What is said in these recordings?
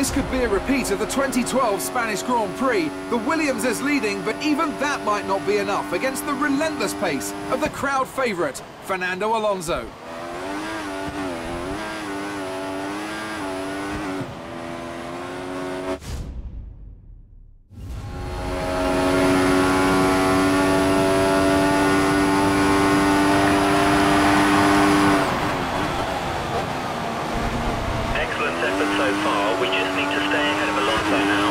This could be a repeat of the 2012 Spanish Grand Prix. The Williams is leading, but even that might not be enough against the relentless pace of the crowd favourite, Fernando Alonso. far, we just need to stay ahead of Alonso now.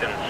Captain.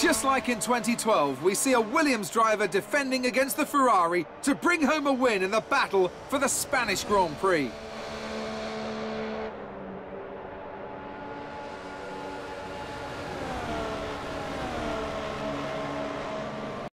Just like in 2012, we see a Williams driver defending against the Ferrari to bring home a win in the battle for the Spanish Grand Prix.